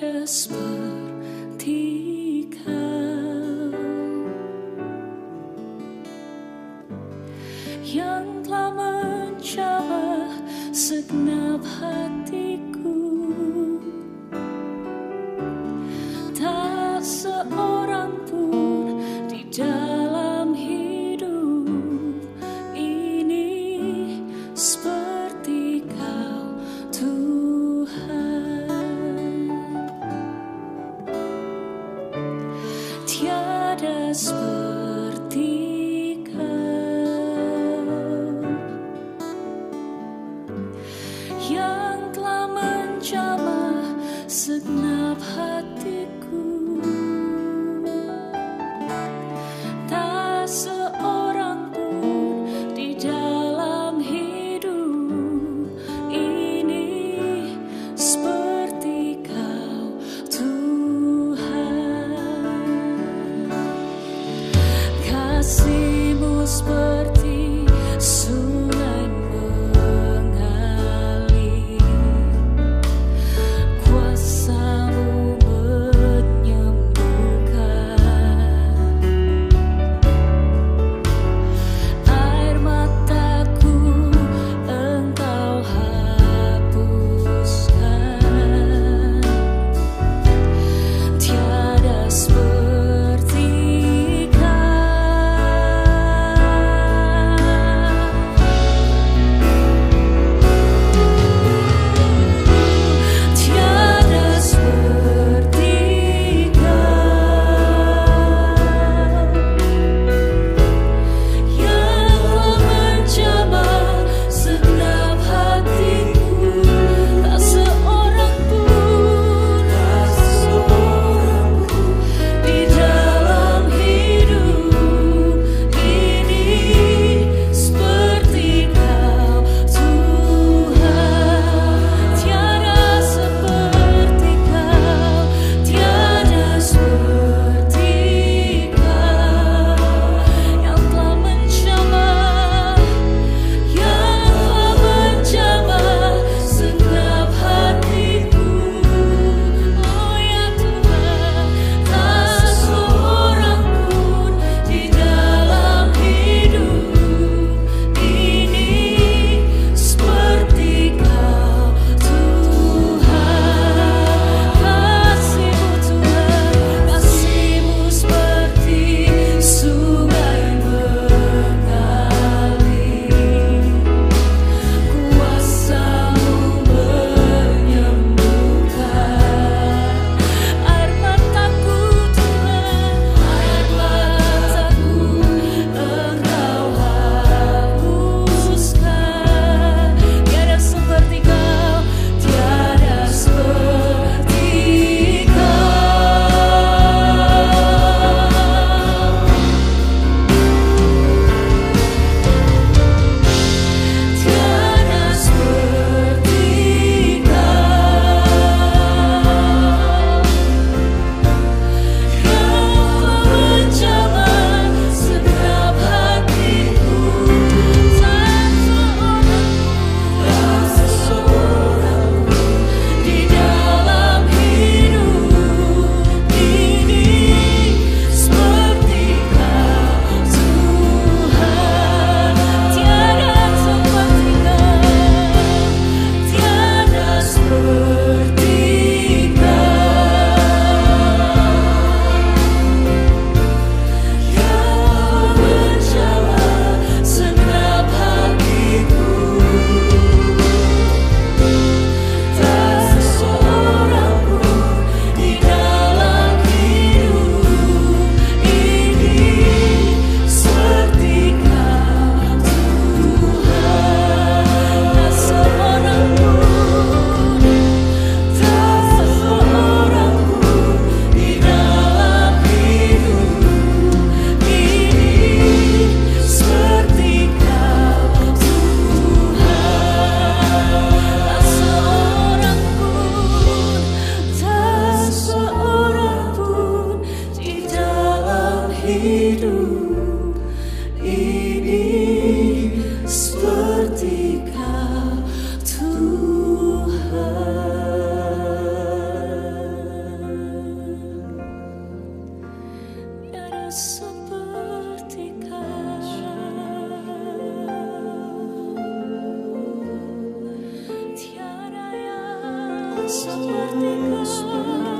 ada seperti yang telah menjamah segenap hati. Priecāsimies par Tī. Seperti kau